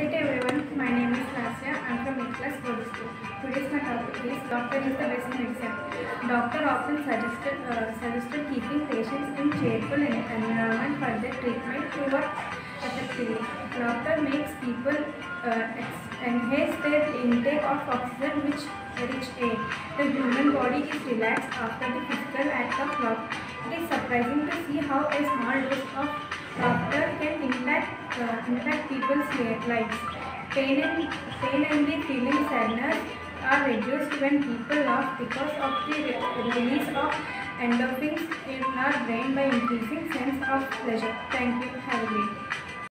To everyone. My name is Lasya. I'm from mid class Bodhi school. Today's my topic is doctor is the best medicine. Doctor often suggested uh, suggested keeping patients in cheerful en- environment for their treatment to work effectively. Doctor makes people uh, enhance their intake of oxygen which rich air. The human body is relaxed after the physical act of work. It is surprising to see how a small dose of laughter can impact uh, impact Pain and pain and the feeling sadness are reduced when people laugh because of the release of endorphins in our brain by increasing sense of pleasure. Thank you. Have a great.